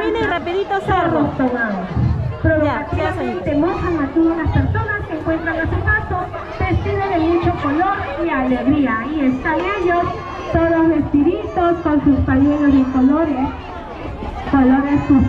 caminen rapidito cerro. tomados. Provocativamente mojan a todas las personas que encuentran a su paso, vestidos de mucho color y alegría. Ahí están ellos, todos vestiditos con sus pañuelos de colores, colores sus